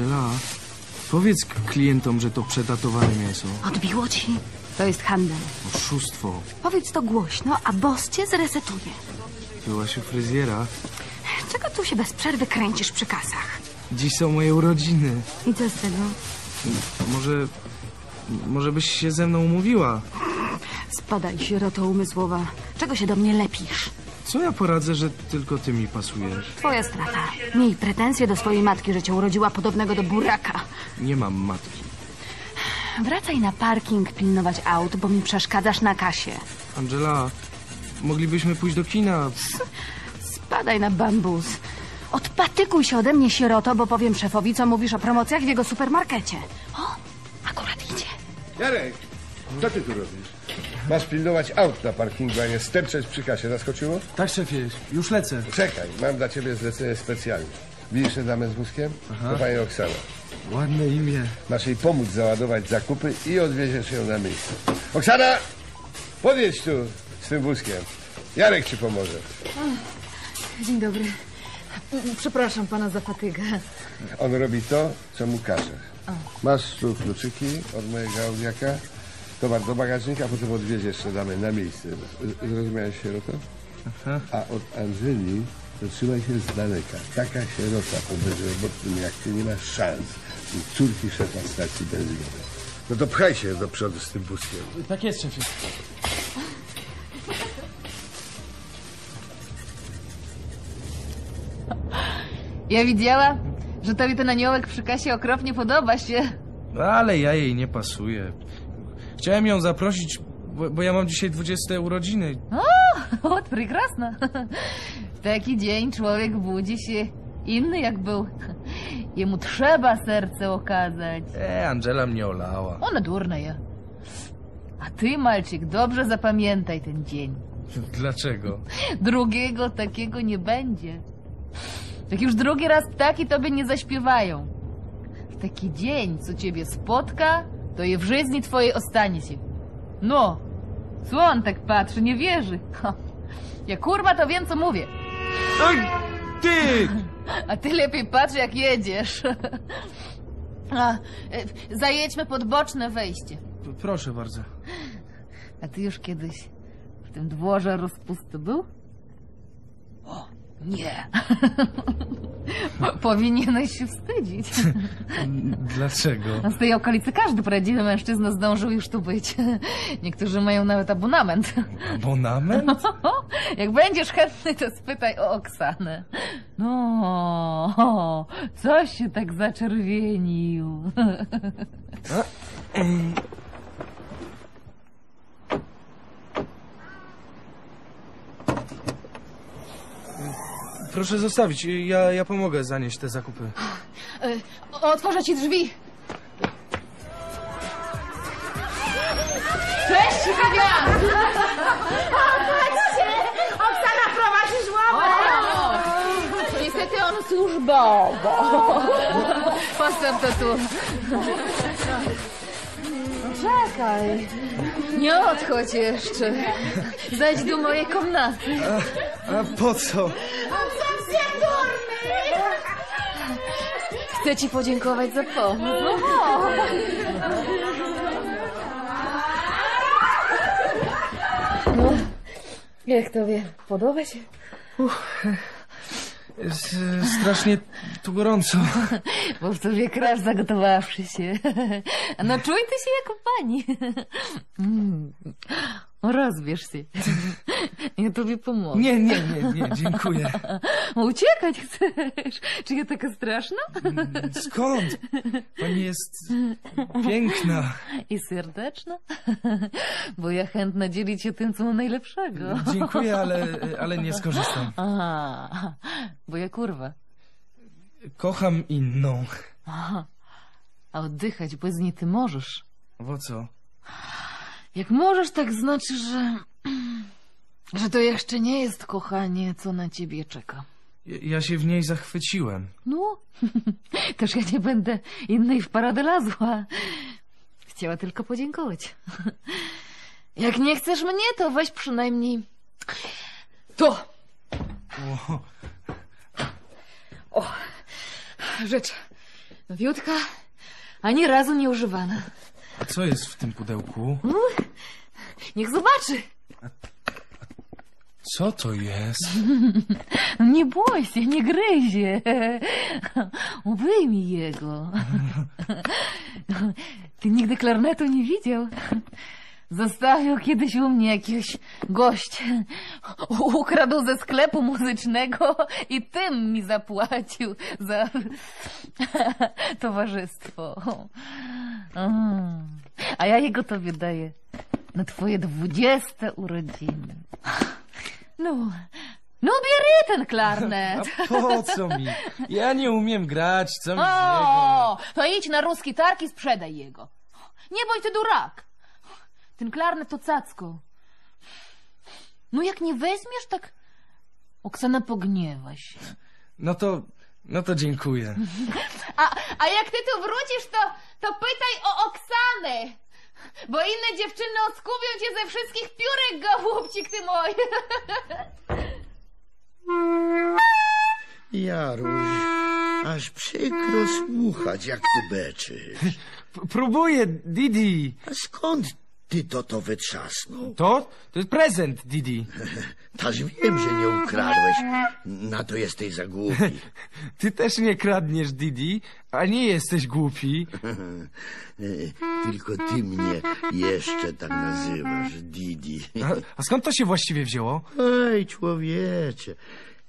Angela, powiedz klientom, że to przedatowane mięso. Odbiło ci? To jest handel. Oszustwo. Powiedz to głośno, a boss cię zresetuje. Byłaś u fryzjera. Czego tu się bez przerwy kręcisz przy kasach? Dziś są moje urodziny. I co z tego? Może... Może byś się ze mną umówiła? Spadaj, sieroto umysłowa. Czego się do mnie lepisz? Co ja poradzę, że tylko ty mi pasujesz? Twoja strata. Miej pretensje do swojej matki, że cię urodziła podobnego do buraka. Nie mam matki. Wracaj na parking pilnować aut, bo mi przeszkadzasz na kasie. Angela, moglibyśmy pójść do kina. Spadaj na bambus. Odpatykuj się ode mnie, sieroto, bo powiem szefowi, co mówisz o promocjach w jego supermarkecie. O, akurat idzie. Jarek, co ty tu robisz? Masz pilnować aut na parkingu, a nie sterczeć przy kasie. Zaskoczyło? Tak, szefie, już lecę. Czekaj, mam dla ciebie zlecenie specjalne. Widzisz tę damę z wózkiem? To pani Oksana. Ładne imię. Masz jej pomóc załadować zakupy i odwieziesz ją na miejsce. Oksana! Podjedź tu z tym wózkiem. Jarek ci pomoże. Dzień dobry. Przepraszam pana za fatygę. On robi to, co mu każe. Masz tu kluczyki od mojego audiaka. Towar do bagażnika, potem odwieziesz tę damę na miejsce. Zrozumiałeś sieroto? A od Angeli to trzymaj się z daleka. Taka sierota po bezrobotnym jak ty nie masz szans. I córki szefa stacji benzynowej. No to pchaj się do przodu z tym wózkiem. Tak jest, szefie. Ja widziała, że tobie ten aniołek przy kasie okropnie podoba się. No, ale ja jej nie pasuję. Chciałem ją zaprosić, bo, bo ja mam dzisiaj 20 urodziny. Вот, прекрасно. W taki dzień człowiek budzi się inny jak był. Jemu trzeba serce okazać. E, Angela mnie olała. Ona durna ja. A ty, malczyk, dobrze zapamiętaj ten dzień. Dlaczego? Drugiego takiego nie będzie. Jak już drugi raz ptaki tobie nie zaśpiewają. W taki dzień, co ciebie spotka, to i w żyzni twojej ostanie się. No, co on tak patrzy, nie wierzy. Ha. Ja kurwa to wiem, co mówię. Oj, ty! A ty lepiej patrz, jak jedziesz. A, e, zajedźmy pod boczne wejście. Proszę bardzo. A ty już kiedyś w tym dworze rozpusty był? O, nie. Powinieneś się wstydzić. Dlaczego? Z tej okolicy każdy prawdziwy mężczyzna zdążył już tu być. Niektórzy mają nawet abonament. Abonament? Jak będziesz chętny, to spytaj o Oksanę. No, coś się tak zaczerwienił. Proszę zostawić, ja, ja pomogę zanieść te zakupy. E, Otworzę ci drzwi. Cześć, Hawia! Oksana prowadzi żłobek! Niestety on służbowo. Postaw to tu. Czekaj. Nie odchodź jeszcze. Zajdź do mojej komnaty. A po co? Chcę ci podziękować za pomoc. No. Jak tobie? Podoba się? Jest e, strasznie tu gorąco. Bo w tobie krasz zagotowawszy się. No czuj ty się jako pani. Mm. Rozbierz się. Ja tobie pomogę. Nie, nie, nie, nie, dziękuję. Uciekać chcesz? Czy ja taka straszna? Skąd? Pani jest piękna. I serdeczna? Bo ja chętna dzielić się tym, co mam najlepszego. Dziękuję, ale, ale nie skorzystam. Aha, bo ja kurwa. Kocham inną. Aha. A oddychać bez niej ty możesz. Po co? Jak możesz, tak znaczy, że... że to jeszcze nie jest kochanie, co na ciebie czeka. Ja- Ja się w niej zachwyciłem. No, też ja nie będę innej w paradę lazła. Chciała tylko podziękować. Jak nie chcesz mnie, to weź przynajmniej to. O, rzecz nowiutka, ani razu nie używana. A co jest w tym pudełku? Niech zobaczy. Co to jest? Nie bój się, nie gryzie. Wyjmij jego. Ty nigdy klarnetu nie widział. Zostawił kiedyś u mnie jakiś gość. Ukradł ze sklepu muzycznego i tym mi zapłacił za towarzystwo. A ja jego tobie daję na twoje dwudzieste urodziny. No, no bieraj ten klarnet. A po co mi? Ja nie umiem grać, co mi z niego? O, to idź na ruski targ i sprzedaj jego. Nie bądź ty durak. Ten klarnet to cacko. No jak nie weźmiesz, tak Oksana pogniewa się. No to, no to dziękuję. A, a jak ty tu wrócisz, to, to pytaj o Oksanę. Bo inne dziewczyny oskubią cię ze wszystkich piórek, gołubcik ty mój. Jaruś, aż przykro słuchać, jak ty beczysz. P- próbuję, Didi. A skąd ty to to wytrzasnął? To? To jest prezent, Didi. Taż wiem, że nie ukradłeś. Na to jesteś za głupi. Ty też nie kradniesz, Didi, a nie jesteś głupi. Tylko ty mnie jeszcze tak nazywasz, Didi. A, a skąd to się właściwie wzięło? Ej, człowiecze,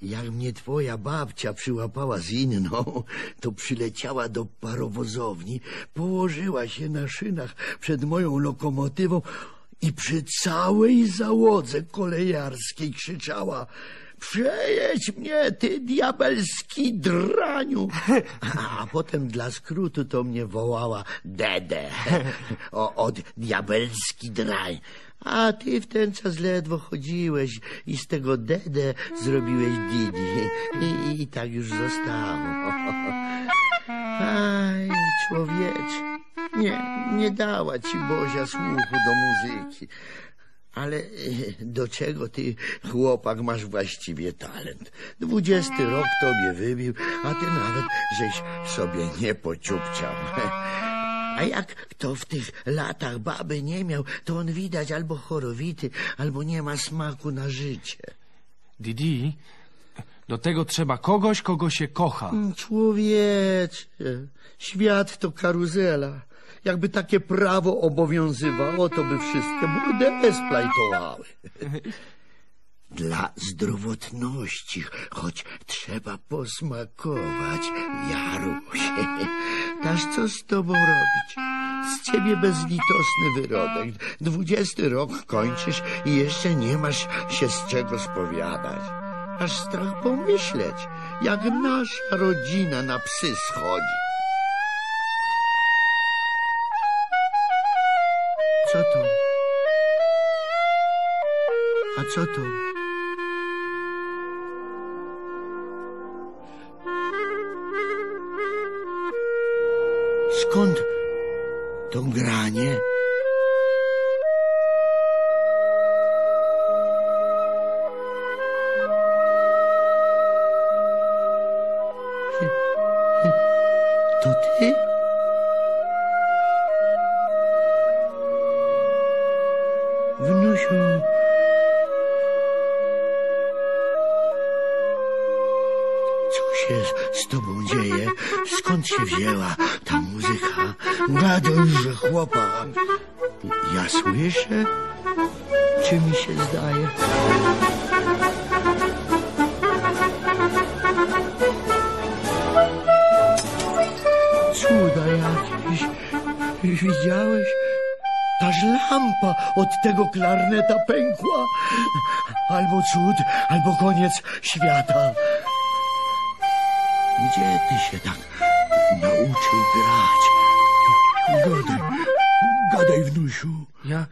jak mnie twoja babcia przyłapała z inną, to przyleciała do parowozowni, położyła się na szynach przed moją lokomotywą i przy całej załodze kolejarskiej krzyczała Przejedź mnie, ty diabelski draniu! A, potem dla skrótu to mnie wołała Dede. O, od diabelski drań. A ty w ten czas ledwo chodziłeś i z tego Dede zrobiłeś Didi. I, i tak już zostało. Aj, człowiecze, nie, nie dała ci Bozia słuchu do muzyki. Ale e, do czego ty, chłopak, masz właściwie talent? Dwudziesty rok tobie wybił, a ty nawet żeś sobie nie pociupciał. A jak kto w tych latach baby nie miał, to on widać albo chorowity, albo nie ma smaku na życie. Didi, do tego trzeba kogoś, kogo się kocha. Człowiecze, świat to karuzela. Jakby takie prawo obowiązywało, to by wszystkie burdele splajtowały. Dla zdrowotności, choć trzeba posmakować, Jaruś. Dasz co z tobą robić? Z ciebie bezlitosny wyrodek. Dwudziesty rok kończysz i jeszcze nie masz się z czego spowiadać. Aż strach pomyśleć, jak nasza rodzina na psy schodzi. Co to? A co to? Skąd to granie? Od tego klarneta pękła. Albo cud, albo koniec świata. Gdzie ty się tak nauczył grać? Gadaj, gadaj, wnusiu. Ja,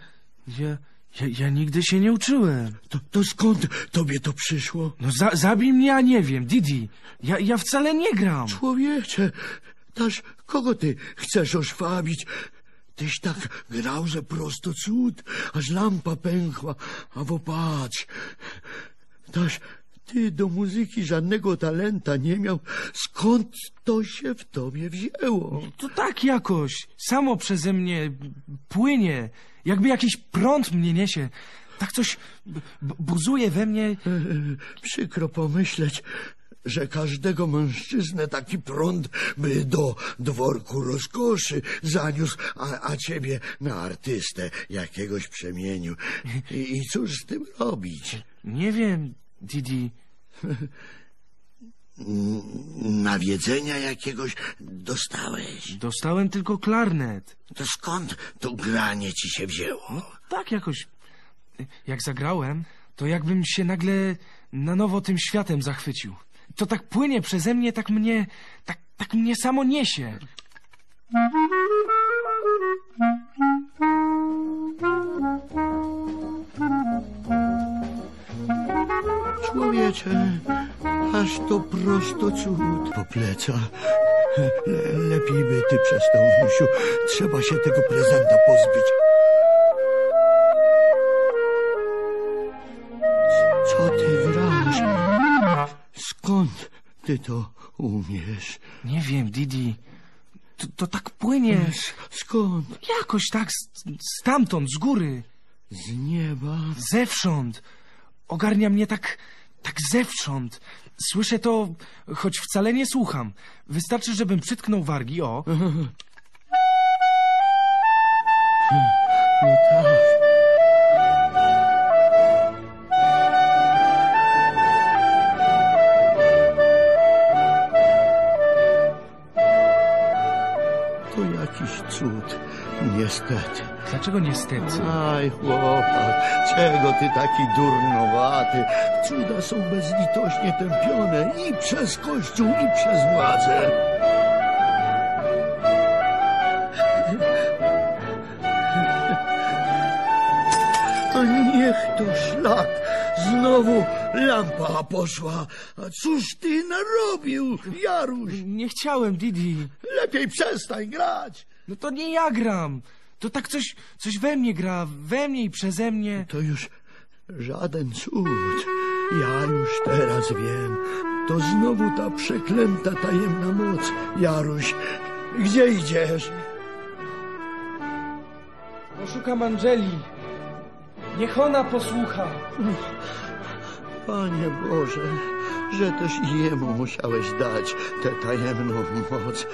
ja, Ja, ja nigdy się nie uczyłem. To, to skąd tobie to przyszło? No za, zabij mnie, a nie wiem, Didi. Ja, ja wcale nie gram. Człowiecze, dasz, kogo ty chcesz oszwabić? Tyś tak grał, że prosto cud, aż lampa pęchła, a wo patrz. Dasz, ty do muzyki żadnego talenta nie miał. Skąd to się w tobie wzięło? To tak jakoś, samo przeze mnie płynie, jakby jakiś prąd mnie niesie. Tak coś buzuje we mnie. Przykro pomyśleć, że każdego mężczyznę taki prąd by do dworku rozkoszy zaniósł, a, a ciebie na artystę jakiegoś przemienił. I, I cóż z tym robić? Nie wiem, Didi. Nawiedzenia jakiegoś dostałeś? Dostałem tylko klarnet. To skąd to granie ci się wzięło? Tak jakoś. Jak zagrałem, to jakbym się nagle na nowo tym światem zachwycił. To tak płynie przeze mnie, tak mnie, tak, tak mnie samo niesie. Człowiecze, aż to prosto cud po plecach. Le- Lepiej by ty przestał, wnusiu. Trzeba się tego prezenta pozbyć. Ty to umiesz? Nie wiem, Didi. To, to tak płynie. Skąd? Jakoś tak s- stamtąd, z góry, Z nieba? zewsząd. Ogarnia mnie tak, tak zewsząd. Słyszę to, choć wcale nie słucham. Wystarczy, żebym przytknął wargi, o. No tak. Jakiś cud, niestety. Dlaczego niestety? Aj, chłopak, czego ty taki durnowaty? Cuda są bezlitośnie tępione i przez Kościół, i przez władzę. Niech to szlak! Znowu lampa poszła. A cóż ty narobił, Jaruś? Nie chciałem, Didi. Lepiej przestań grać. No to nie ja gram. To tak coś, coś we mnie gra, we mnie i przeze mnie. To już żaden cud. Ja już teraz wiem. To znowu ta przeklęta tajemna moc. Jaruś, gdzie idziesz? Poszukam Angeli. Niech ona posłucha. Panie Boże, że też jemu musiałeś dać tę tajemną moc.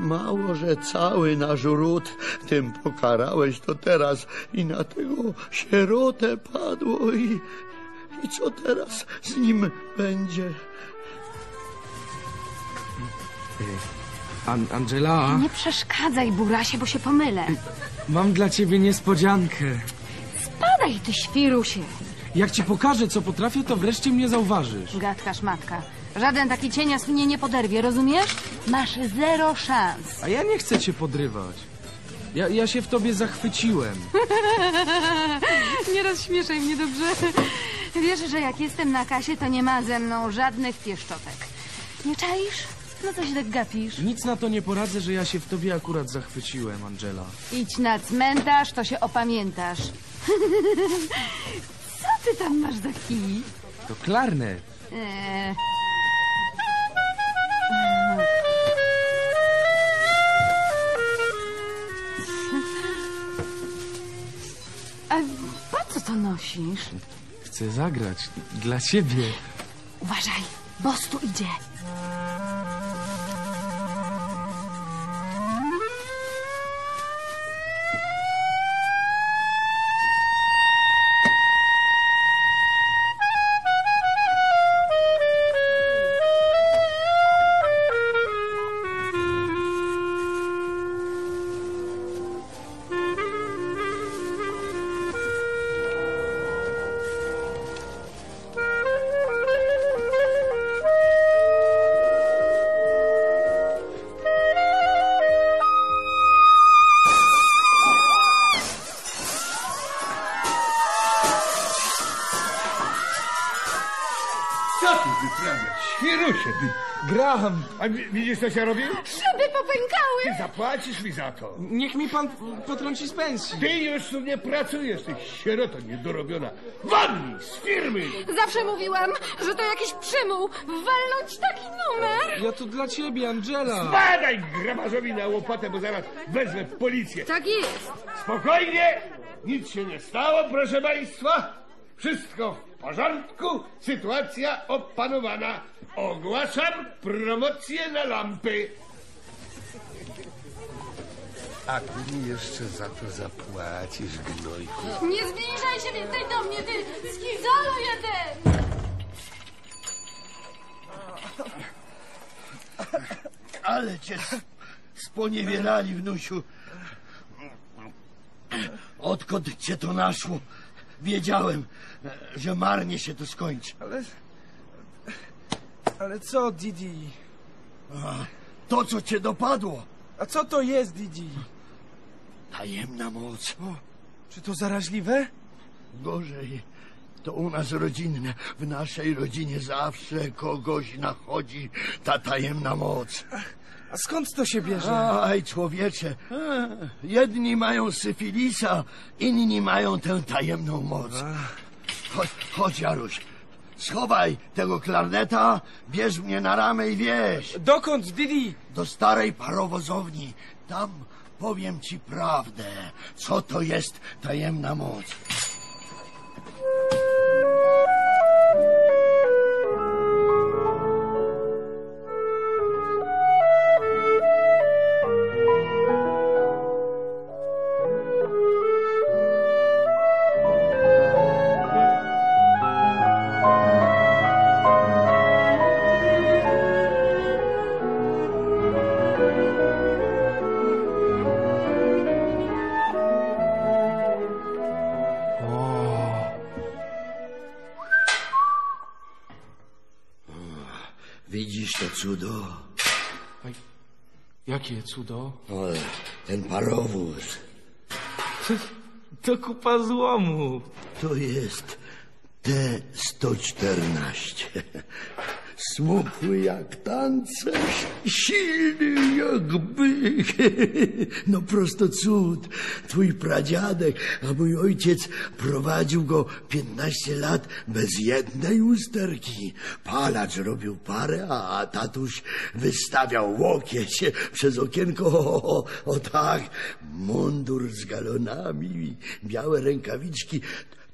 Mało, że cały nasz ród tym pokarałeś, to teraz i na tego sierotę padło i, i co teraz z nim będzie? An Angela, Nie przeszkadzaj, Burasie, bo się pomylę. mam dla ciebie niespodziankę. Spadaj, ty świrusie. Jak ci pokażę, co potrafię, to wreszcie mnie zauważysz. Gadka szmatka. Żaden taki cienias mnie nie poderwie, rozumiesz? Masz zero szans. A ja nie chcę cię podrywać. Ja, ja się w tobie zachwyciłem. Nie rozśmieszaj mnie, dobrze? Wiesz, że jak jestem na kasie, to nie ma ze mną żadnych pieszczotek. Nie czaisz? No coś tak gapisz. Nic na to nie poradzę, że ja się w tobie akurat zachwyciłem, Angela. Idź na cmentarz, to się opamiętasz. Co ty tam masz za kij? To klarnet. Eee. A po co to nosisz? Chcę zagrać. Dla ciebie. Uważaj, boss tu idzie. A wi- widzisz, co się robi? Szyby popękały! Ty zapłacisz mi za to. Niech mi pan potrąci z pensji. Ty już tu nie pracujesz, ty sieroto niedorobiona. Walnij z firmy! Zawsze mówiłam, że to jakiś przymuł. Walnąć taki numer! Ja to dla ciebie, Angela. Badaj grabarzowi na łopatę, bo zaraz wezmę policję. Tak jest. Spokojnie, nic się nie stało, proszę państwa. Wszystko w porządku, sytuacja opanowana. Ogłaszam promocję na lampy. A ty mi jeszcze za to zapłacisz, gnojku. Nie zbliżaj się więcej do mnie, ty schizolo jeden! Ale cię sponiewierali, wnusiu. Odkąd cię to naszło, wiedziałem, że marnie się to skończy. Ale... Ale co, Didi? To, co cię dopadło, A co to jest, Didi? tajemna moc. Czy to zaraźliwe? Gorzej, to u nas rodzinne. W naszej rodzinie zawsze kogoś nachodzi ta tajemna moc. A skąd to się bierze? Aj, człowiecze, jedni mają syfilisa, inni mają tę tajemną moc. Chodź, chodź, Jaruś, schowaj tego klarneta, bierz mnie na ramę i wieź Dokąd, Didi? do starej parowozowni. Tam powiem ci prawdę, co to jest tajemna moc. Jakie cudo? O, ten parowóz. To kupa złomu. To jest T-114. Smukły jak tancerz, silny jak byk. No prosto cud. Twój pradziadek, a mój ojciec prowadził go 15 lat bez jednej usterki. Palacz robił parę, a tatuś wystawiał łokieć przez okienko. O, o, o tak, mundur z galonami, białe rękawiczki.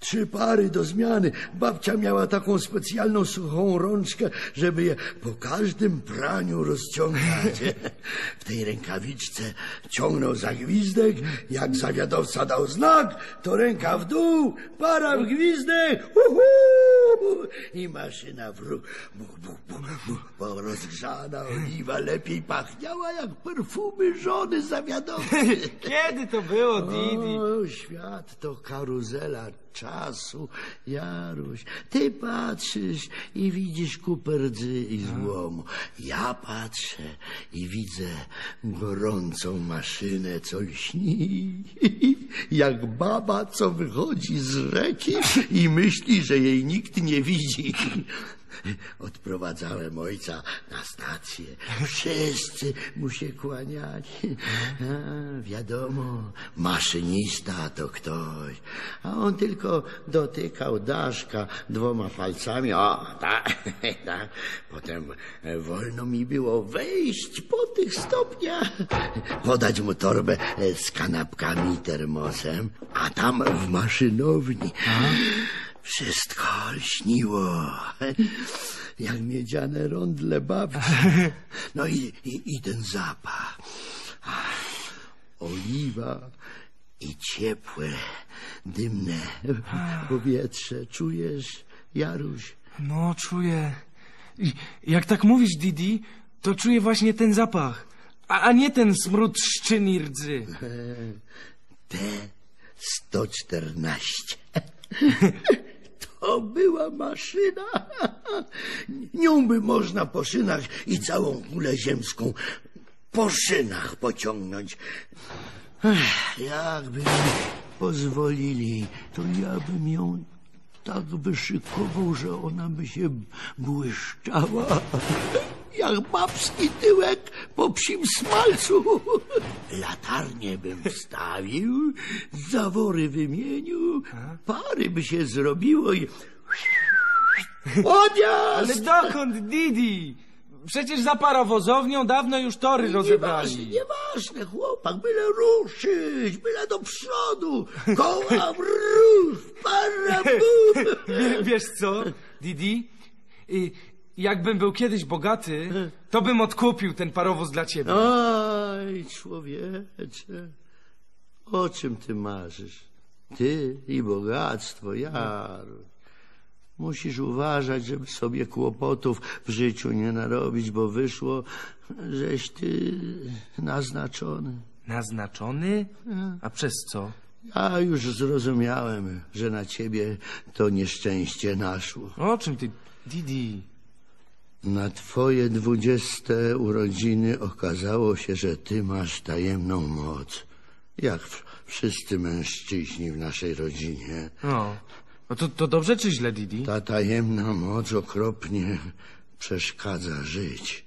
Trzy pary do zmiany. Babcia miała taką specjalną suchą rączkę, żeby je po każdym praniu rozciągać. W tej rękawiczce ciągnął za gwizdek. Jak zawiadowca dał znak, to ręka w dół, para w gwizdek. Uhu! I maszyna w ruch. Buch, buch, buch, buch. Bo rozgrzana oliwa lepiej pachniała jak perfumy żony zawiadowcy. Kiedy to było, Didi? O, świat to karuzela czasu, Jaruś. Ty patrzysz i widzisz kupę rdzy i złomu. Ja patrzę i widzę gorącą maszynę, co lśni. Jak baba, co wychodzi z rzeki i myśli, że jej nikt nie widzi. Odprowadzałem ojca na stację. Wszyscy mu się kłaniali. A, wiadomo, maszynista to ktoś. A on tylko dotykał daszka dwoma palcami. O, tak, tak. Potem wolno mi było wejść po tych stopniach. Podać mu torbę z kanapkami i termosem. A tam w maszynowni... Wszystko lśniło, jak miedziane rondle babci. No i, i, i ten zapach. Oliwa i ciepłe, dymne powietrze. Czujesz, Jaruś? No, czuję. I Jak tak mówisz, Didi, to czuję właśnie ten zapach. A, a nie ten smród szczyn i rdzy. T-114. To była maszyna. Nią by można po szynach i całą kulę ziemską po szynach pociągnąć. Ech, jakby mi pozwolili, to ja bym ją tak wyszykował, że ona by się błyszczała jak babski tyłek po psim smalcu. Latarnię bym wstawił, zawory wymienił, pary by się zrobiło i... Ale Odjazd! dokąd, Didi? Przecież za parowozownią dawno już tory Nieważne, rozebrali. nieważne, chłopak, byle ruszyć, byle do przodu. Koła w ruch, parabu. Wie- Wiesz co, Didi? Jakbym był kiedyś bogaty, to bym odkupił ten parowóz dla ciebie. Oj, człowiecze, o czym ty marzysz? Ty i bogactwo, jar. Musisz uważać, żeby sobie kłopotów w życiu nie narobić, bo wyszło, żeś ty naznaczony. Naznaczony? A przez co? Ja już zrozumiałem, że na ciebie to nieszczęście naszło. O czym ty, Didi? Na twoje dwudzieste urodziny okazało się, że ty masz tajemną moc. Jak wszyscy mężczyźni w naszej rodzinie. O, no to, to dobrze czy źle, Didi? Ta tajemna moc okropnie przeszkadza żyć.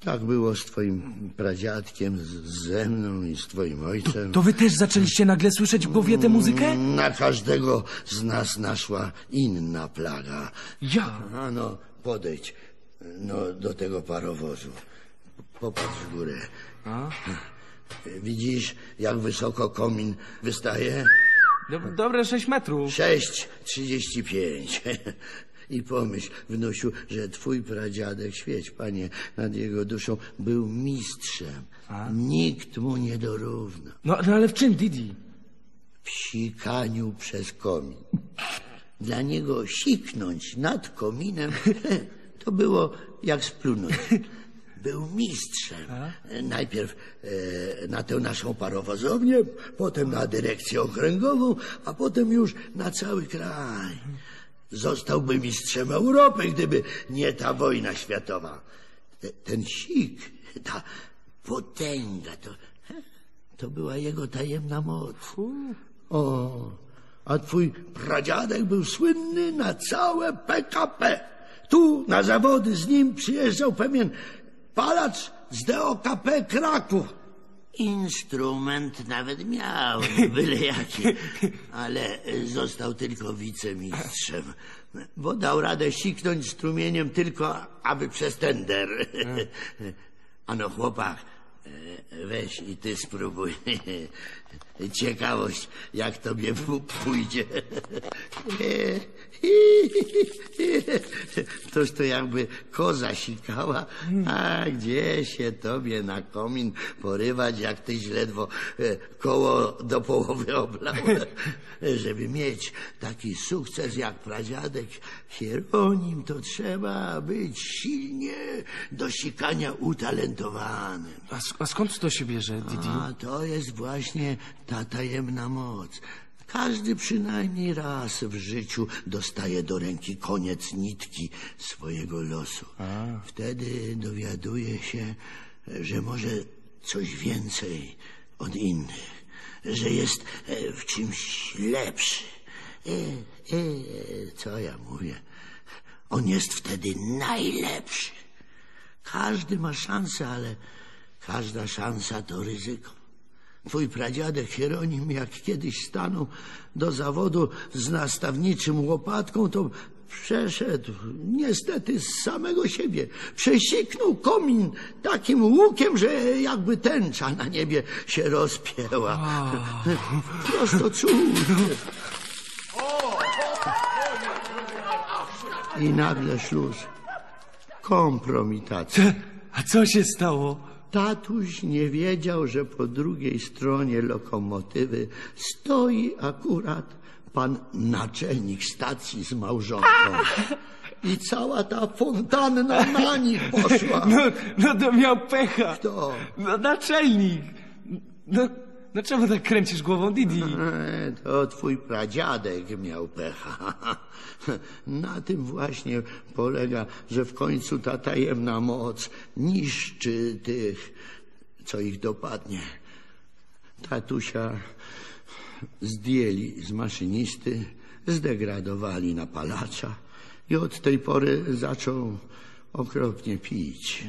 Tak było z twoim pradziadkiem, z- ze mną i z twoim ojcem. To wy też zaczęliście nagle słyszeć w głowie tę muzykę? Na każdego z nas naszła inna plaga. Ja. A no, podejdź no, do tego parowozu. Popatrz w górę. Widzisz, jak wysoko komin wystaje? Do, dobre 6 metrów. Sześć trzydzieści pięć. I pomyśl, wnusiu, że twój pradziadek, świeć panie nad jego duszą, był mistrzem. Nikt mu nie dorówna. No, no ale w czym, Didi? W sikaniu przez komin. Dla niego siknąć nad kominem to było jak splunąć. Był mistrzem. Najpierw e, na tę naszą parowozownię, potem na dyrekcję okręgową, a potem już na cały kraj. Zostałby mistrzem Europy, gdyby nie ta wojna światowa. Te- Ten sik, ta potęga, to, to była jego tajemna moc. O, a twój pradziadek był słynny na całe PKP. Tu na zawody z nim przyjeżdżał pewien palacz z DOKP Kraków. Instrument nawet miał, byle jaki, ale został tylko wicemistrzem, bo dał radę siknąć strumieniem tylko, aby przez tender. Ano chłopak, e, weź i ty spróbuj. Ciekawość, jak tobie p- pójdzie. Toż to jakby koza sikała, a gdzie się tobie na komin porywać, jak tyś ledwo e, koło do połowy oblał. Żeby mieć taki sukces jak pradziadek Hieronim, to trzeba być silnie do sikania utalentowanym. A, sk- a skąd to się bierze, Didi? A to jest właśnie ta tajemna moc. Każdy przynajmniej raz w życiu dostaje do ręki koniec nitki swojego losu. Wtedy dowiaduje się, że może coś więcej od innych, że jest e, w czymś lepszy. E, e, co ja mówię? On jest wtedy najlepszy. Każdy ma szansę, ale każda szansa to ryzyko. Twój pradziadek Hieronim, jak kiedyś stanął do zawodu z nastawniczym łopatką, to przeszedł niestety z samego siebie. Przesiknął komin takim łukiem, że jakby tęcza na niebie się rozpięła. Prosto cud. I nagle szluz. Kompromitacja. A co się stało? Tatuś nie wiedział, że po drugiej stronie lokomotywy stoi akurat pan naczelnik stacji z małżonką. I cała ta fontanna na nich poszła. No, no to miał pecha. Kto? No, naczelnik. No, no czemu tak kręcisz głową, Didi? E, To twój pradziadek miał pecha. Na tym właśnie polega, że w końcu ta tajemna moc niszczy tych, co ich dopadnie. Tatusia zdjęli z maszynisty, zdegradowali na palacza i od tej pory zaczął okropnie pić.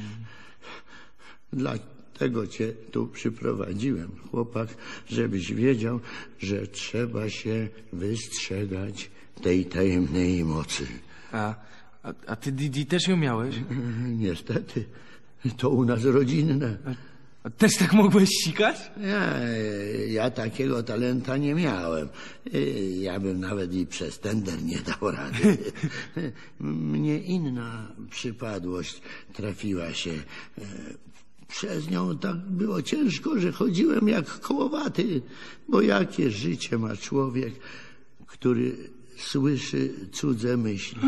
Dlatego cię tu przyprowadziłem, chłopak, żebyś wiedział, że trzeba się wystrzegać tej tajemnej mocy. A, a, a ty, Didi, też ją miałeś? Niestety, to u nas rodzinne. A też tak mogłeś sikać? Ja, ja takiego talenta nie miałem. Ja bym nawet i przez tender nie dał rady. Mnie inna przypadłość trafiła się. Przez nią tak było ciężko, że chodziłem jak kołowaty. Bo jakie życie ma człowiek, który słyszy cudze myśli?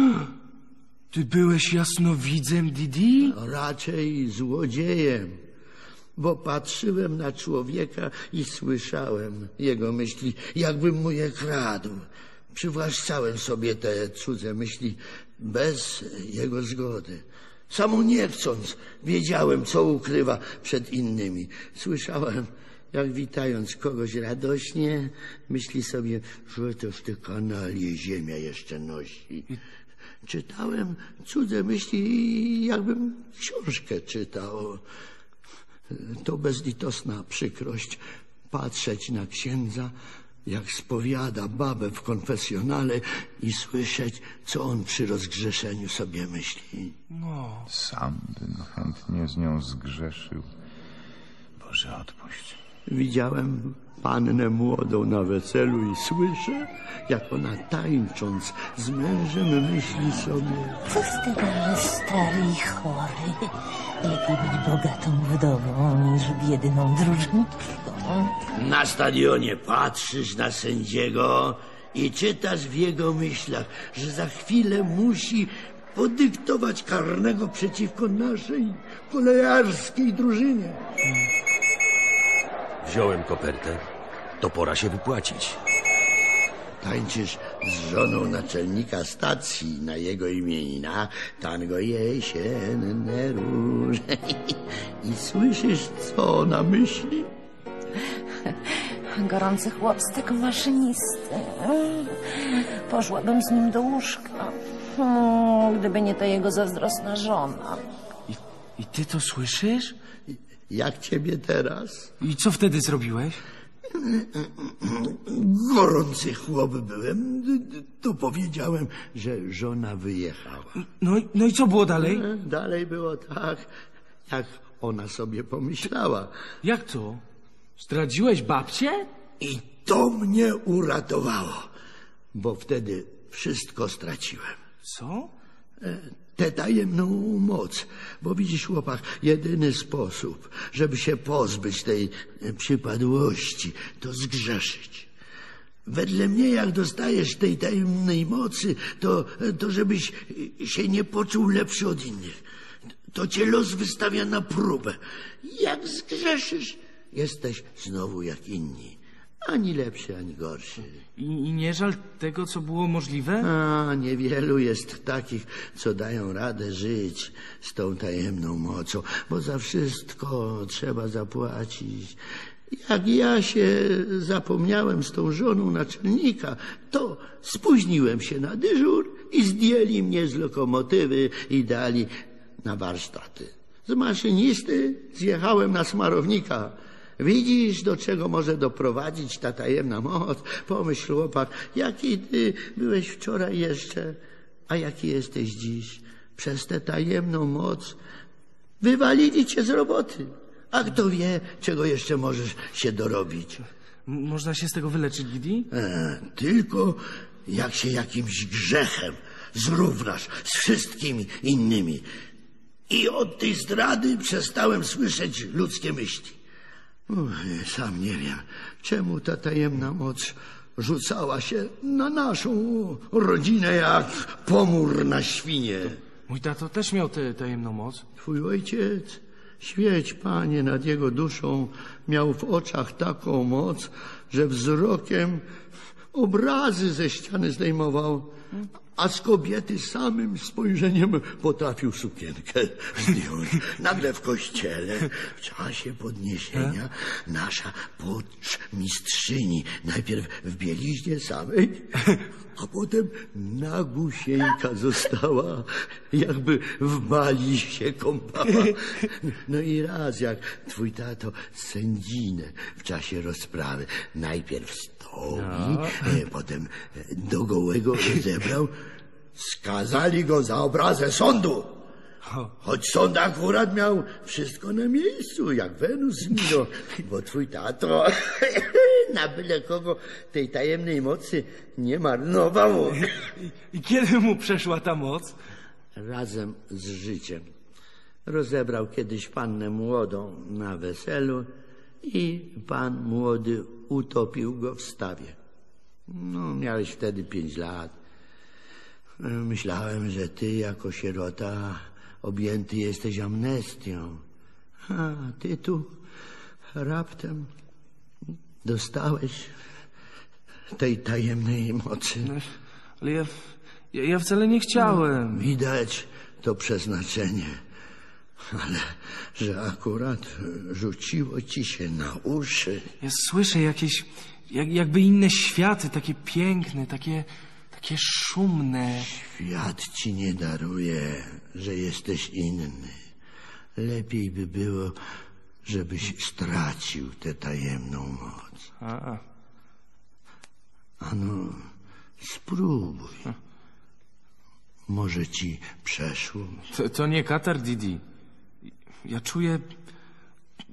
Ty byłeś jasnowidzem, Didi? Raczej złodziejem, bo patrzyłem na człowieka i słyszałem jego myśli, jakbym mu je kradł. Przywłaszczałem sobie te cudze myśli bez jego zgody. Samo nie chcąc, wiedziałem, co ukrywa przed innymi. Słyszałem, jak witając kogoś radośnie, myśli sobie, że też te kanalie ziemia jeszcze nosi. Czytałem cudze myśli, jakbym książkę czytał. To bezlitosna przykrość patrzeć na księdza, jak spowiada babę w konfesjonale i słyszeć, co on przy rozgrzeszeniu sobie myśli. Sam bym chętnie z nią zgrzeszył. Boże, odpuść. Widziałem pannę młodą na weselu i słyszę, jak ona tańcząc z mężem myśli sobie. Co z tego, że stary i chory? Lepiej być bogatą wdową niż biedną dróżniczką. Na stadionie patrzysz na sędziego i czytasz w jego myślach, że za chwilę musi podyktować karnego przeciwko naszej kolejarskiej drużynie. Wziąłem kopertę. To pora się wypłacić. Tańczysz z żoną naczelnika stacji na jego imienina tango jesienne róże i słyszysz, co ona myśli? Gorący chłopstek maszynisty. Poszłabym z nim do łóżka. Gdyby nie ta jego zazdrosna żona. I, I ty to słyszysz? Jak ciebie teraz? I co wtedy zrobiłeś? Gorący chłop byłem, to powiedziałem, że żona wyjechała. No, i- no i co było dalej? Dalej było tak, jak ona sobie pomyślała. Jak to? Zdradziłeś babcię? I to mnie uratowało, bo wtedy wszystko straciłem. Co? Tę tajemną moc, bo widzisz, chłopak, jedyny sposób, żeby się pozbyć tej e, przypadłości, to zgrzeszyć. Wedle mnie, jak dostajesz tej tajemnej mocy, to, to żebyś się nie poczuł lepszy od innych. To cię los wystawia na próbę. Jak zgrzeszysz, jesteś znowu jak inni. Ani lepszy, ani gorszy. I, I nie żal tego, co było możliwe? A, niewielu jest takich, co dają radę żyć z tą tajemną mocą, bo za wszystko trzeba zapłacić. Jak ja się zapomniałem z tą żoną naczelnika, to spóźniłem się na dyżur i zdjęli mnie z lokomotywy i dali na warsztaty. Z maszynisty zjechałem na smarownika. Widzisz, do czego może doprowadzić ta tajemna moc? Pomyśl, chłopak, jaki ty byłeś wczoraj jeszcze, a jaki jesteś dziś. Przez tę tajemną moc wywalili cię z roboty. A kto wie, czego jeszcze możesz się dorobić. Można się z tego wyleczyć, Didi? E, tylko jak się jakimś grzechem zrównasz z wszystkimi innymi. I od tej zdrady przestałem słyszeć ludzkie myśli. Uch, sam nie wiem, czemu ta tajemna moc rzucała się na naszą rodzinę jak pomór na świnie. Mój tato też miał tę tajemną moc. Twój ojciec, świeć panie nad jego duszą, miał w oczach taką moc, że wzrokiem obrazy ze ściany zdejmował. A z kobiety samym spojrzeniem potrafił sukienkę zdjąć. Nagle w kościele, w czasie podniesienia, nasza mistrzyni najpierw w bieliźnie samej, a potem nagusieńka została, jakby w mali się kąpała. No i raz, jak twój tato sędzinę w czasie rozprawy najpierw stołi, e, potem e, do gołego zebrał, skazali go za obrazę sądu. Choć sąd akurat miał wszystko na miejscu, jak Wenus z Milo, bo twój tato na byle kogo tej tajemnej mocy nie marnował. I kiedy mu przeszła ta moc? Razem z życiem. Rozebrał kiedyś pannę młodą na weselu i pan młody utopił go w stawie. No, miałeś wtedy pięć lat. Myślałem, że ty jako sierota objęty jesteś amnestią. A ty tu raptem dostałeś tej tajemnej mocy. Ale ja, ja, ja wcale nie chciałem. Widać to przeznaczenie, ale że akurat rzuciło ci się na uszy. Ja słyszę jakieś, jak, jakby inne światy, takie piękne, takie, takie szumne. Świat ci nie daruje, że jesteś inny. Lepiej by było, żebyś stracił tę tajemną moc. A, Ano, spróbuj. Może ci przeszło. to, to nie katar, Didi. Ja czuję,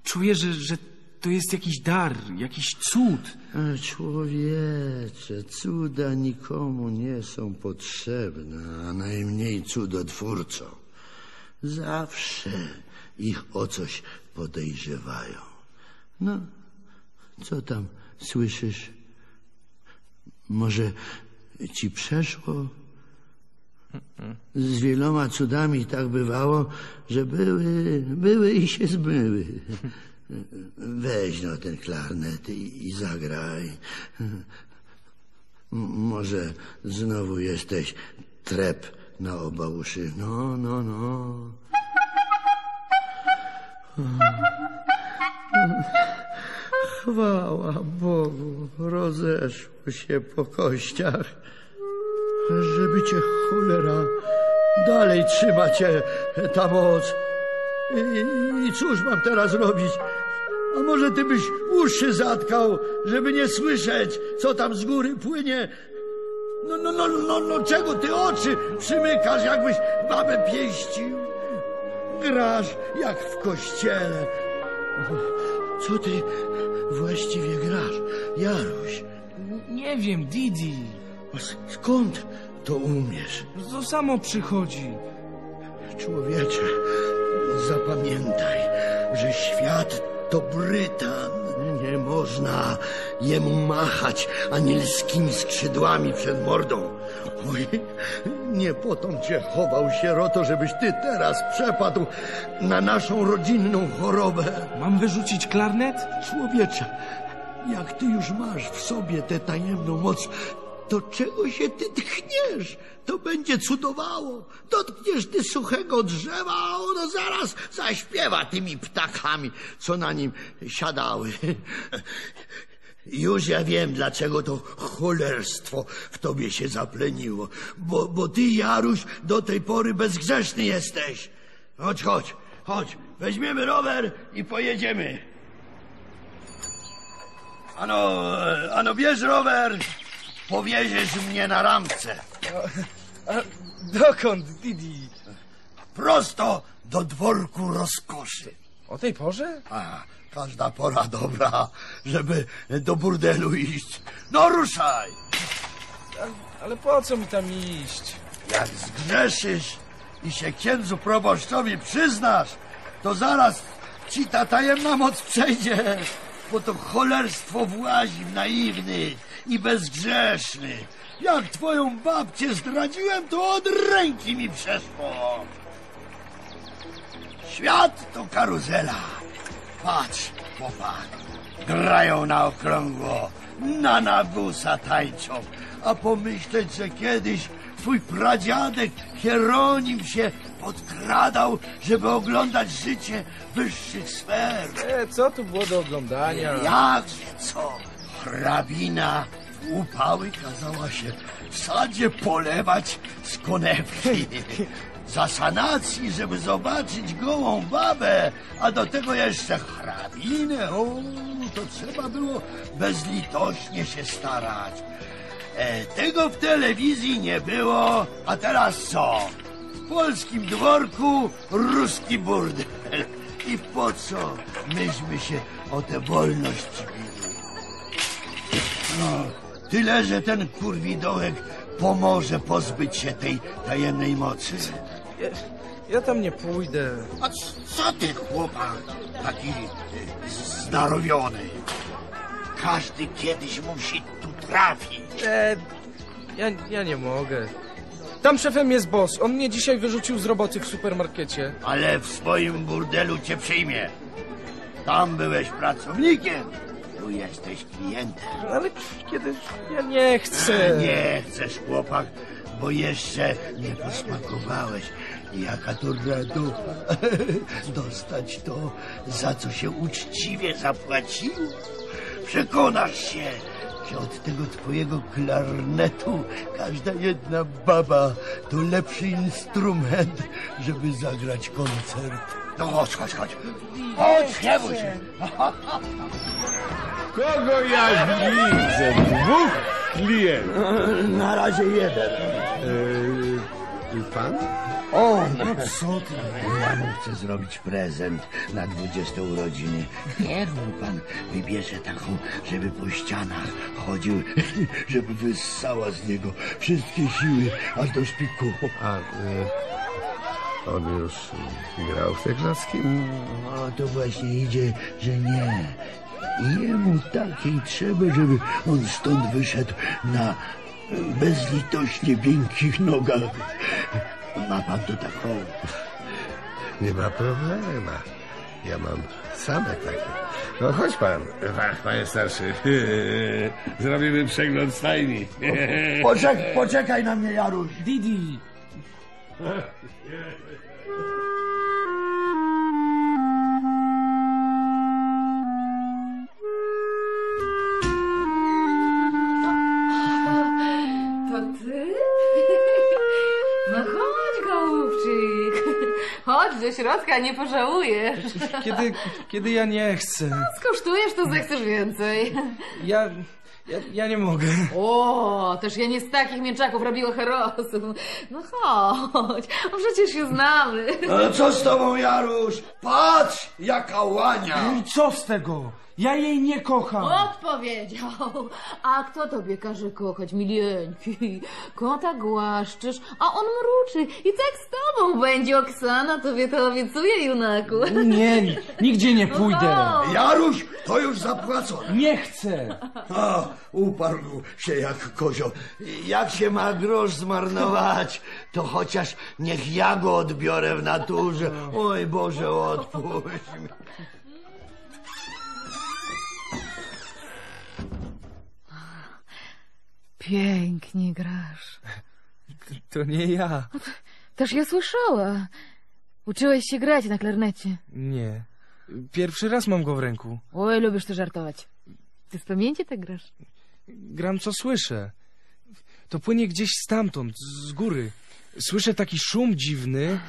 czuję, że, że to jest jakiś dar, jakiś cud. A, Człowiecze, cuda nikomu nie są potrzebne, a najmniej cudotwórcom. Zawsze ich o coś podejrzewają. No, co tam słyszysz? Może ci przeszło? Z wieloma cudami tak bywało, że były, były i się zmyły. Weź no ten klarnet i, i zagraj. Może znowu jesteś trep na oba uszy. No, no, no. Chwała Bogu, rozeszło się po kościach. Żeby cię cholera dalej trzyma cię ta moc. I, I cóż mam teraz robić? A może ty byś uszy zatkał, żeby nie słyszeć, co tam z góry płynie? No, no, no, no, no, czego ty oczy przymykasz, jakbyś babę pieścił? Grasz jak w kościele. Co ty właściwie grasz, Jaruś? Nie wiem, Didi. Skąd to umiesz? To samo przychodzi. Człowiecze, zapamiętaj, że świat to Brytan. Nie można jemu machać anielskimi skrzydłami przed mordą. Oj, nie potom cię chował, sieroto, żebyś ty teraz przepadł na naszą rodzinną chorobę. Mam wyrzucić klarnet? Człowiecze, jak ty już masz w sobie tę tajemną moc, to czego się ty tchniesz? To będzie cudowało. Dotkniesz ty suchego drzewa, a ono zaraz zaśpiewa tymi ptakami, co na nim siadały. Już ja wiem, dlaczego to cholerstwo w tobie się zapleniło. Bo, bo ty, Jaruś, do tej pory bezgrzeszny jesteś. Chodź, chodź, chodź. Weźmiemy rower i pojedziemy. Ano, ano bierz rower, powieziesz mnie na ramce. Dokąd, Didi? Prosto do dworku rozkoszy. O tej porze? A, każda pora dobra, żeby do burdelu iść. No ruszaj! Ale po co mi tam iść? Jak zgrzeszysz i się księdzu proboszczowi przyznasz, to zaraz ci ta tajemna moc przejdzie, bo to cholerstwo włazi w naiwnych i bezgrzesznych. Jak twoją babcię zdradziłem, to od ręki mi przeszło. Świat to karuzela. Patrz, popatrz. grają na okrągło, na nagusa tańczą. A pomyśleć, że kiedyś twój pradziadek Hieronim się podkradał, żeby oglądać życie wyższych sfer. E, co tu było do oglądania? Jakże co? Hrabina upały kazała się w sadzie polewać z konewki. Za sanacji, żeby zobaczyć gołą babę, a do tego jeszcze hrabinę, o, to trzeba było bezlitośnie się starać. E, tego w telewizji nie było, a teraz co? W polskim dworku ruski burdel. I po co myśmy się o tę wolność? No, tyle, że ten kurwidołek pomoże pozbyć się tej tajemnej mocy. Ja, ja tam nie pójdę. A co ty, chłopak, taki y, zdarowiony? Każdy kiedyś musi tu trafić. E, ja, ja nie mogę. Tam szefem jest boss. On mnie dzisiaj wyrzucił z roboty w supermarkecie. Ale w swoim burdelu cię przyjmie. Tam byłeś pracownikiem, tu jesteś klientem. Ale kiedy... Ja nie chcę. Nie chcesz, chłopak, bo jeszcze nie posmakowałeś. Jaka to radocha dostać to, za co się uczciwie zapłaciło. Przekonasz się, że od tego twojego klarnetu każda jedna baba to lepszy instrument, żeby zagrać koncert. No chodź, chodź, chodź. Chodź, nie bój się. Kogo ja widzę? Dwóch klientów. Na razie jeden. Yy, pan? O, no co ty? Ja mu chcę zrobić prezent na 20 urodziny. Niech mu pan wybierze taką, żeby po ścianach chodził, żeby wyssała z niego wszystkie siły aż do szpiku. A, y, on już grał w te klocki? O, to właśnie idzie, że nie. Jemu takiej trzeba, żeby on stąd wyszedł na bezlitośnie miękkich nogach. Ma pan to taką? Nie ma problemu. Ja mam same takie. No chodź pan, Ach, panie starszy. Zrobimy przegląd stajni. Poczek, poczekaj na mnie, Jaruś. Didi. Chodź do środka, nie pożałujesz. Kiedy, kiedy ja nie chcę. Skosztujesz, to zechcesz więcej. Ja, ja, ja nie mogę. O, też ja nie z takich mięczaków robiła herosu. No chodź, no przecież się znamy. Ale co z tobą, Jaruś? Patrz, jaka łania. I co z tego? Ja jej nie kocham. Odpowiedział. A kto tobie każe kochać, milieńki? Kota głaszczysz, a on mruczy. I tak z tobą będzie, Oksana, tobie to obiecuje, junaku. Nie, nigdzie nie pójdę. chodź. Jaruś, to już zapłacone. Nie chcę. A, uparł się jak kozioł. Jak się ma grosz zmarnować, to chociaż niech ja go odbiorę w naturze. Oj Boże, odpuść mi. Pięknie grasz. To nie ja. Też ja słyszała. Uczyłeś się grać na klarnecie. Nie. Pierwszy raz mam go w ręku. Oj, lubisz to żartować. Ty w pamięci tak grasz? Gram co słyszę. To płynie gdzieś stamtąd, z góry. Słyszę taki szum dziwny,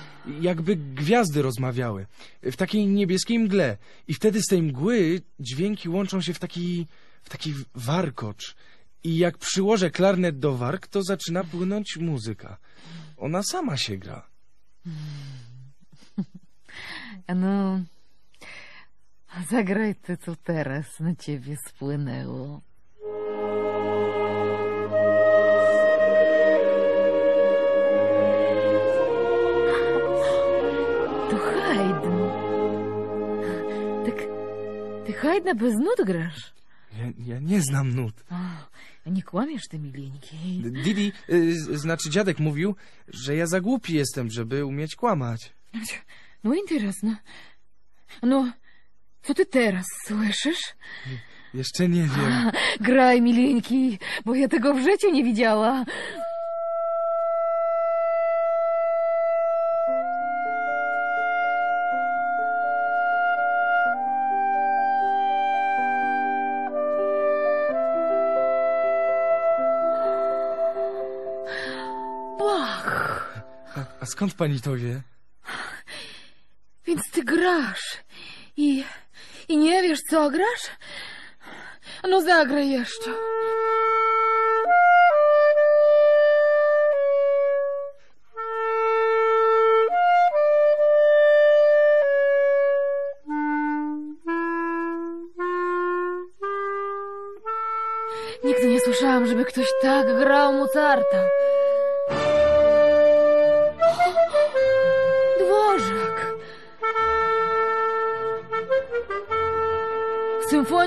jakby gwiazdy rozmawiały. W takiej niebieskiej mgle. I wtedy z tej mgły dźwięki łączą się w taki, w taki warkocz. I jak przyłożę klarnet do warg, to zaczyna płynąć muzyka. Ona sama się gra. No, zagraj ty, co teraz na ciebie spłynęło. To Haydn. Tak, ty Haydna bez nut grasz. Ja, ja nie znam nut. O, nie kłamiesz, ty mileńki. Didi, y, znaczy dziadek mówił, że ja za głupi jestem, żeby umieć kłamać. No interesno. No, Co ty teraz słyszysz? Jeszcze nie wiem. Graj, mileńki, bo ja tego w życiu nie widziała. Skąd pani to wie? Więc ty grasz i... i nie wiesz, co grasz? No zagraj jeszcze. Nigdy nie słyszałam, żeby ktoś tak grał Mozarta.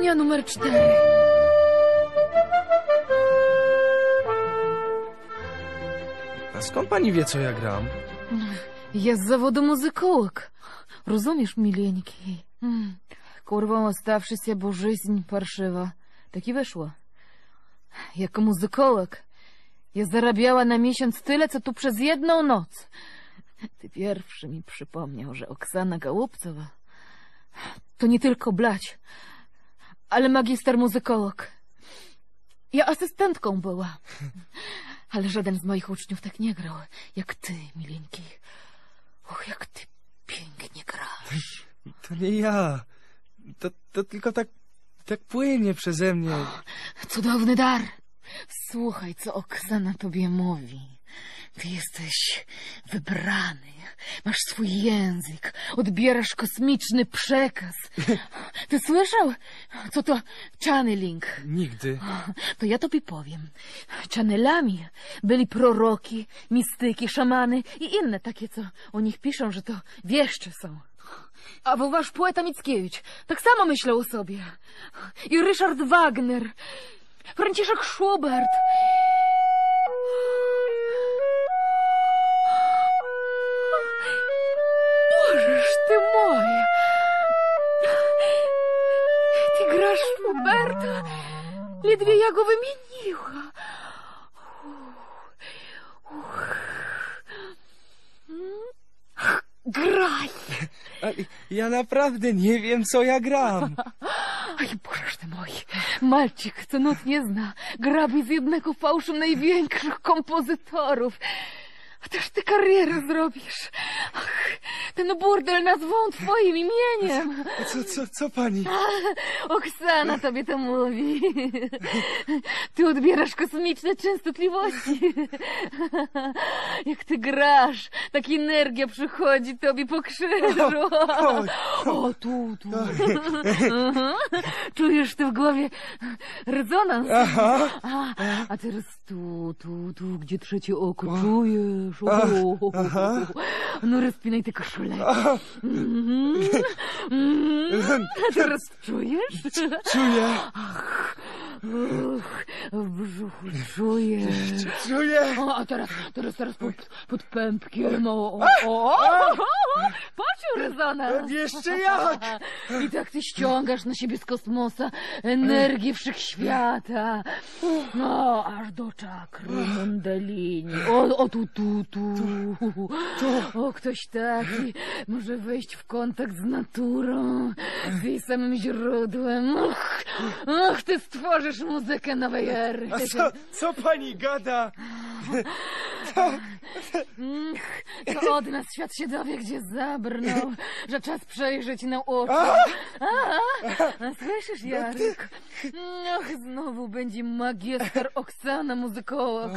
Symfonia numer cztery. A skąd pani wie, co ja gram? Я з заводу музиколог. Розумієш, миленький? М. Курвом оставшися, бо жизнь паршива. Так і вийшло. Як музиколог, я zarabiała na miesiąc tyle, co tu przez jedną noc. Ty pierwszy mi przypomniał, że Oksana Gołubcowa to nie tylko blać, ale magister muzykolog. Ja asystentką była. Ale żaden z moich uczniów tak nie grał, jak ty, mileńki. Och, jak ty pięknie grasz. To nie ja. To, to tylko tak, tak płynie przeze mnie. Cudowny dar. Słuchaj, co Oksana tobie mówi. Ty jesteś wybrany. Masz swój język. Odbierasz kosmiczny przekaz. Ty słyszał, co to channeling? Nigdy. To ja tobie powiem. Channelami byli proroki, mistyki, szamany i inne takie, co o nich piszą, że to wieszcze są. A bo wasz poeta Mickiewicz tak samo myślał o sobie. I Ryszard Wagner, Franciszek Schubert. Schuberta? Ledwie ja go wymieniła. Uch. Graj! Ja naprawdę nie wiem, co ja gram. Oj, Bożeż ty mój. Malcik, co noc nie zna, grabi z jednego fałszu największych kompozytorów. A też ty karierę zrobisz. Ach, ten burdel nazwą twoim imieniem. Co, co, co pani? Oksana tobie to mówi. Ty odbierasz kosmiczne częstotliwości. Jak ty grasz, tak energia przychodzi tobie po krzyżu. O, tu, tu. Mhm. Czujesz ty w głowie rezonans. A, a teraz tu, tu, tu, gdzie trzecie oko czujesz. O, no rozpinaj tę koszulę. Mhm. Mhm. A teraz czujesz? Czuję, Uch, w brzuchu czujesz. czuję. O, a teraz, teraz, teraz pod, pod pępkiem. O, o, o, Poczuł rezonans. Jeszcze jak? I tak ty ściągasz na siebie z kosmosa energię wszechświata. No, aż do czakry Mundalini. O, o tu, tu, tu. O, ktoś taki może wejść w kontakt z naturą, z jej samym źródłem. Och, och ty stworzysz muzykę nowej ery. A co, co pani gada? Mm, To od nas świat się dowie, gdzie zabrnął, że czas przejrzeć na oczy. Słyszysz, Jarek? Och, znowu będzie magister Oksana muzykolog.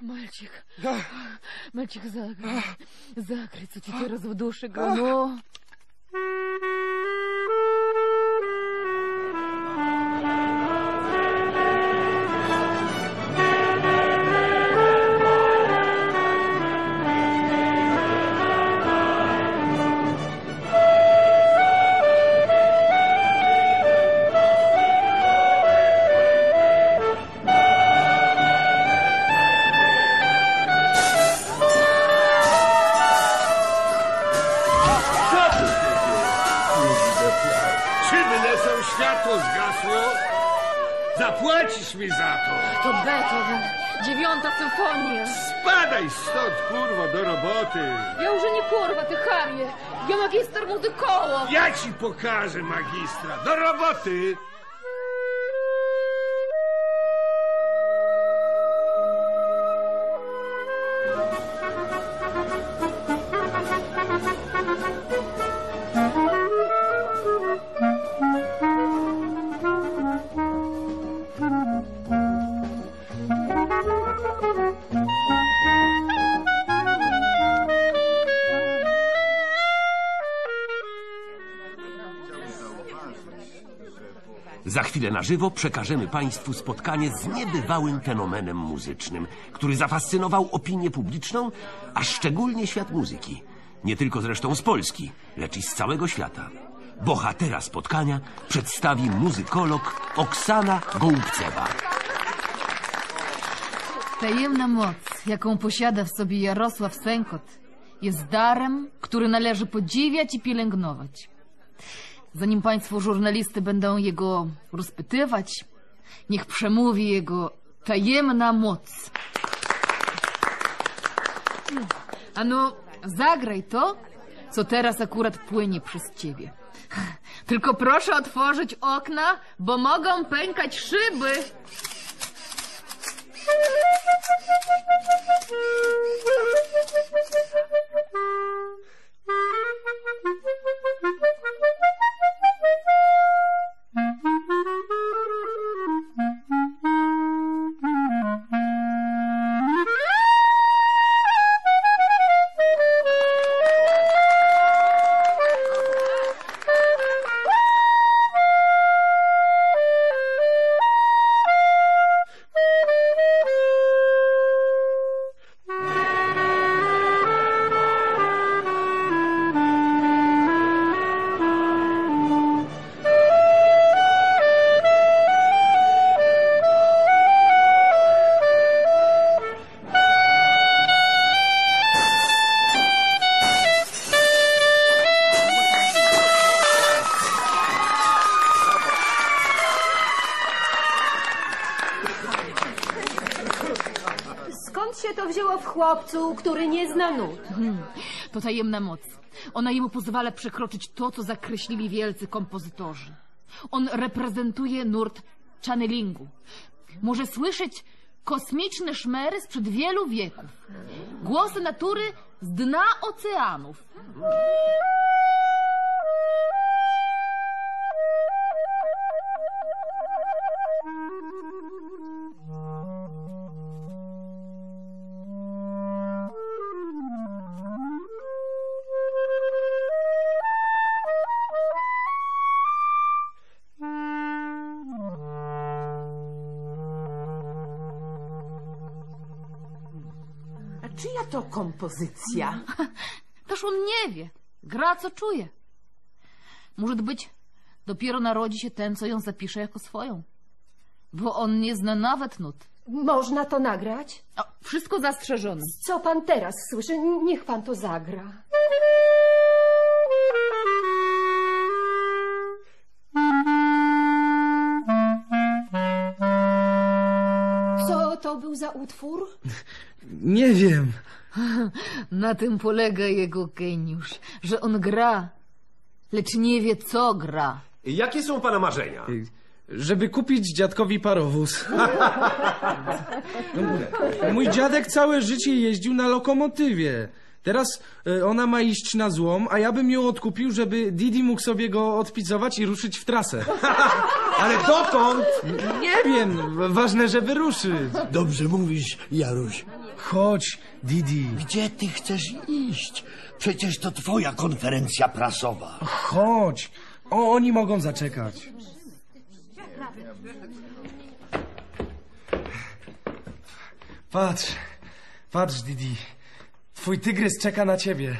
Malcik, Malcik, zagraj. Zagraj, co ci teraz w duszy gra. No. Spadaj stąd, kurwo, do roboty. Ja już nie kurwa, ty chamie. Ja magister muzykoło. Ja ci pokażę magistra. Do roboty. Chwilę na żywo przekażemy Państwu spotkanie z niebywałym fenomenem muzycznym, który zafascynował opinię publiczną, a szczególnie świat muzyki. Nie tylko zresztą z Polski, lecz i z całego świata. Bohatera spotkania przedstawi muzykolog Oksana Gołubcewa. Tajemna moc, jaką posiada w sobie Jarosław Sękot, jest darem, który należy podziwiać i pielęgnować. Zanim państwo żurnalisty będą jego rozpytywać, niech przemówi jego tajemna moc. Ano, zagraj to, co teraz akurat płynie przez ciebie. Tylko proszę otworzyć okna, bo mogą pękać szyby. chłopcu, który nie zna nut? To tajemna moc. Ona jemu pozwala przekroczyć to, co zakreślili wielcy kompozytorzy. On reprezentuje nurt channelingu. Może słyszeć kosmiczne szmery sprzed wielu wieków. Głosy natury z dna oceanów. To kompozycja? Toż on nie wie. Gra, co czuje. Może być, dopiero narodzi się ten, co ją zapisze jako swoją. Bo on nie zna nawet nut. Można to nagrać? O, wszystko zastrzeżone. Co pan teraz słyszy? Niech pan to zagra. Co to był za utwór? Nie wiem. Na tym polega jego geniusz, że on gra, lecz nie wie, co gra. Jakie są pana marzenia? Żeby kupić dziadkowi parowóz. Mój dziadek całe życie jeździł na lokomotywie. Teraz e, ona ma iść na złom, a ja bym ją odkupił, żeby Didi mógł sobie go odpicować i ruszyć w trasę. Ale dokąd? Nie wiem, ważne, że wyruszy. Dobrze mówisz, Jaruś. Chodź, Didi. Gdzie ty chcesz iść? Przecież to twoja konferencja prasowa. Chodź. O, oni mogą zaczekać. Patrz, patrz, Didi. Twój tygrys czeka na ciebie.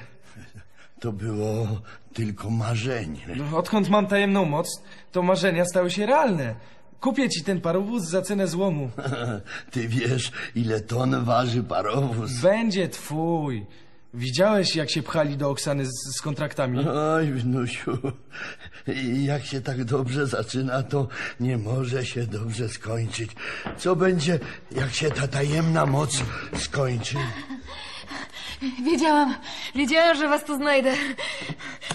To było tylko marzenie. No, odkąd mam tajemną moc, to marzenia stały się realne. Kupię ci ten parowóz za cenę złomu. Ty wiesz, ile ton waży parowóz. Będzie twój. Widziałeś, jak się pchali do Oksany z, z kontraktami? Oj, wnusiu, jak się tak dobrze zaczyna, to nie może się dobrze skończyć. Co będzie, jak się ta tajemna moc skończy? Wiedziałam, wiedziałam, że was tu znajdę.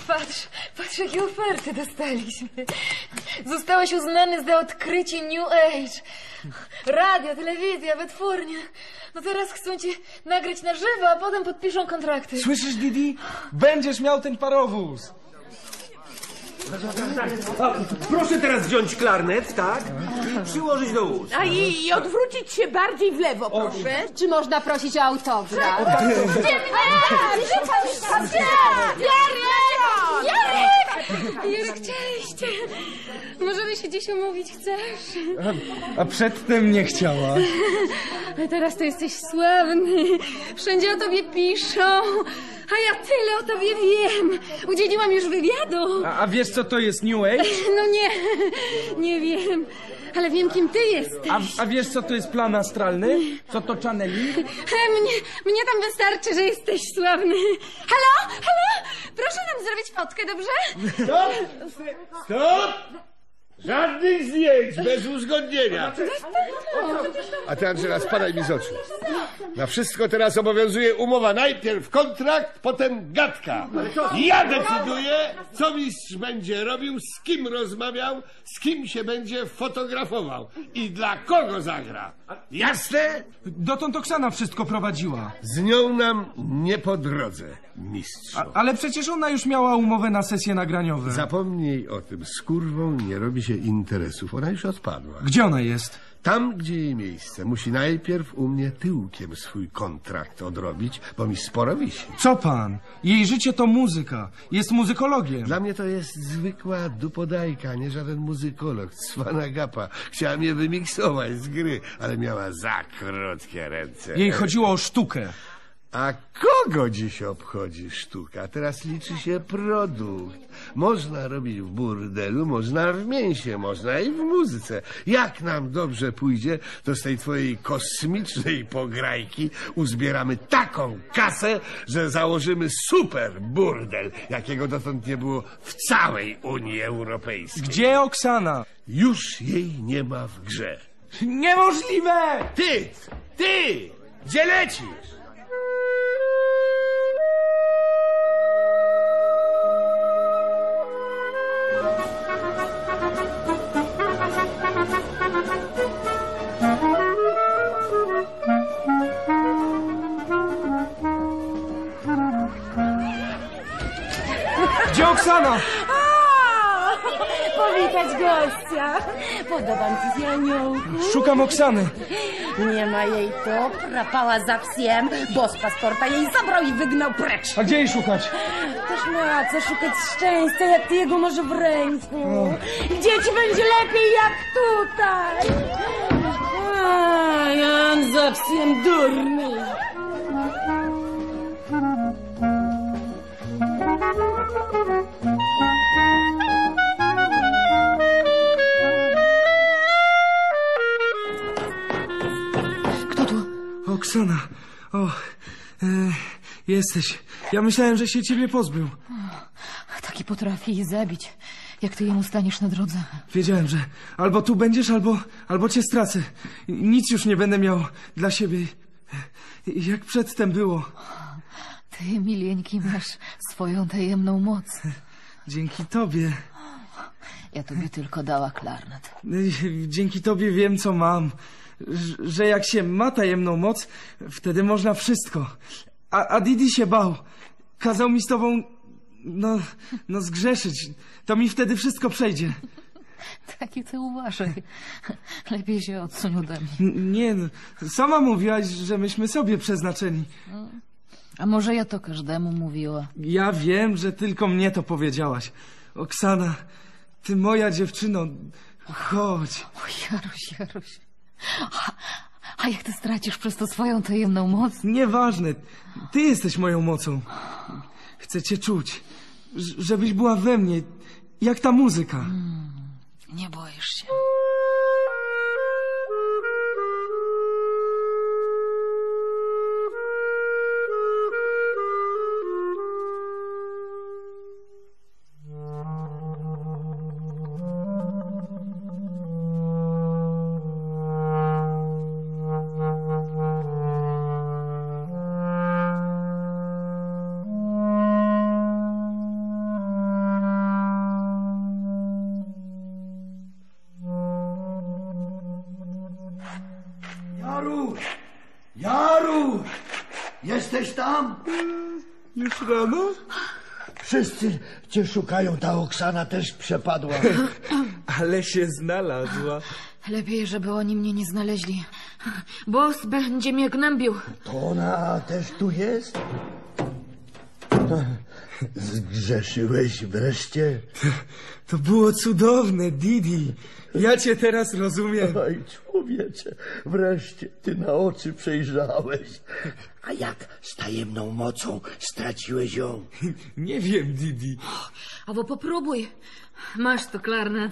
Patrz, patrz, jakie oferty dostaliśmy. Zostałeś uznany za odkrycie New Age. Radio, telewizja, wytwórnia. No teraz chcą cię nagrać na żywo, a potem podpiszą kontrakty. Słyszysz, Didi? Będziesz miał ten parowóz. Proszę teraz wziąć klarnet, tak? I przyłożyć do ust. A i, i odwrócić się bardziej w lewo, proszę. Czy można prosić o autograf? Jarek, cześć! Możemy się dziś umówić, chcesz? A przedtem nie chciała. A teraz to jesteś sławny. Wszędzie o tobie piszą. A ja tyle o tobie wiem. Udzieliłam już wywiadu. A, a wiesz, co to jest New Age? No nie, nie wiem. Ale wiem, kim ty jesteś. A, a wiesz, co to jest plan astralny? Co to channeling? E, Mnie, mnie tam wystarczy, że jesteś sławny. Halo? Halo? Proszę nam zrobić fotkę, dobrze? Stop! Stop! Żadnych zdjęć bez uzgodnienia. A ty, Angela, spadaj mi z oczu. Na wszystko teraz obowiązuje umowa. Najpierw kontrakt, potem gadka. Ja decyduję, co mistrz będzie robił, z kim rozmawiał, z kim się będzie fotografował i dla kogo zagra. Jasne? Dotąd Oksana wszystko prowadziła. Z nią nam nie po drodze, mistrzu. A, ale przecież ona już miała umowę na sesje nagraniowe. Zapomnij o tym. Z kurwą nie robi się interesów. Ona już odpadła. Gdzie ona jest? Tam, gdzie jej miejsce, musi najpierw u mnie tyłkiem swój kontrakt odrobić, bo mi sporo wisi. Co pan? Jej życie to muzyka. Jest muzykologiem. Dla mnie to jest zwykła dupodajka, nie żaden muzykolog. Cwana gapa. Chciała mnie wymiksować z gry, ale miała za krótkie ręce. Jej chodziło o sztukę. A kogo dziś obchodzi sztuka? Teraz liczy się produkt. Można robić w burdelu, można w mięsie, można i w muzyce. Jak nam dobrze pójdzie, to z tej twojej kosmicznej pograjki uzbieramy taką kasę, że założymy super burdel, jakiego dotąd nie było w całej Unii Europejskiej. Gdzie Oksana? Już jej nie ma w grze. Niemożliwe! Ty! Ty! Gdzie lecisz? Podobam ci się, aniołku. Szukam Oksany. Nie ma jej tu, prapała za psiem, bo z paszporta jej zabrał i wygnał precz. A gdzie jej szukać? Też ma co szukać szczęścia, jak ty jego masz w ręku. Gdzie ci będzie lepiej jak tutaj? A, Jan za psiem durny. Oksana. O, e, jesteś. Ja myślałem, że się ciebie pozbył. Taki potrafi je zabić. Jak ty jemu staniesz na drodze? Wiedziałem, że albo tu będziesz, albo, albo cię stracę. Nic już nie będę miał dla siebie. Jak przedtem było. Ty, milieńki, masz swoją tajemną moc. Dzięki tobie. Ja tobie tylko dała klarnet. Dzięki tobie wiem, co mam. Że jak się ma tajemną moc, wtedy można wszystko. A, a Didi się bał. Kazał mi z tobą, no, no zgrzeszyć. To mi wtedy wszystko przejdzie. Taki ty uważaj. Lepiej się odsuń ode mnie. N- Nie, no, sama mówiłaś, że myśmy sobie przeznaczeni. A może ja to każdemu mówiła? Ja wiem, że tylko mnie to powiedziałaś. Oksana, ty moja dziewczyno, chodź. O, Jaruś, Jaruś. A, a jak ty stracisz przez to swoją tajemną moc? Nieważne, ty jesteś moją mocą. Chcę cię czuć, ż- żebyś była we mnie, jak ta muzyka. Nie boisz się. Cię szukają, ta Oksana też przepadła. Ale się znalazła. Lepiej, żeby oni mnie nie znaleźli. Boss będzie mnie gnębił. To ona też tu jest? Zgrzeszyłeś wreszcie? To było cudowne, Didi. Ja cię teraz rozumiem. Oj, człowiecze, wreszcie ty na oczy przejrzałeś. A jak z tajemną mocą straciłeś ją? Nie wiem, Didi. Albo popróbuj. Masz to, klarnet.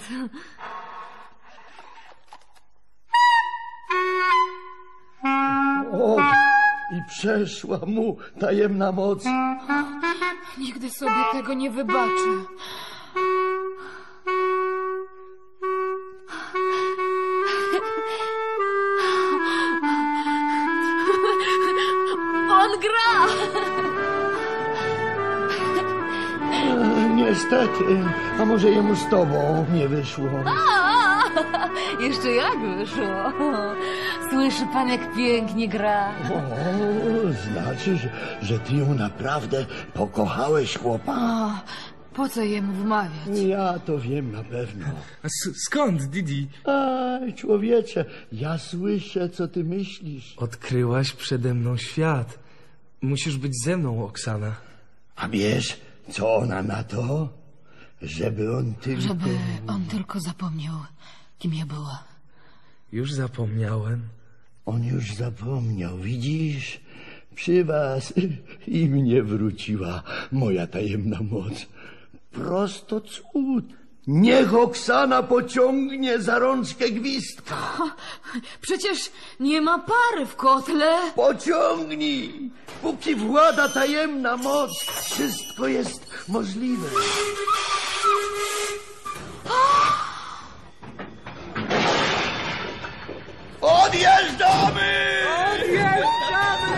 O, i przeszła mu tajemna moc. Nigdy sobie tego nie wybaczę. On gra! E, Niestety, a może jemu z tobą nie wyszło. Jeszcze jak wyszło. Słyszy pan, jak pięknie gra. O, znaczy, że, że ty ją naprawdę pokochałeś, chłopa. O, po co jemu wmawiać? Ja to wiem na pewno. A s- skąd, Didi? Aj, człowiecze, ja słyszę, co ty myślisz. Odkryłaś przede mną świat. Musisz być ze mną, Oksana. A wiesz, co ona na to? Żeby on tylko... Żeby on tylko zapomniał, kim ja była. Już zapomniałem. On już zapomniał, widzisz? Przy was i mnie wróciła moja tajemna moc. Prosto cud. Niech Oksana pociągnie za rączkę gwizdka. Przecież nie ma pary w kotle. Pociągnij! Póki włada tajemna moc, wszystko jest możliwe. Odjeżdżamy! Odjeżdżamy!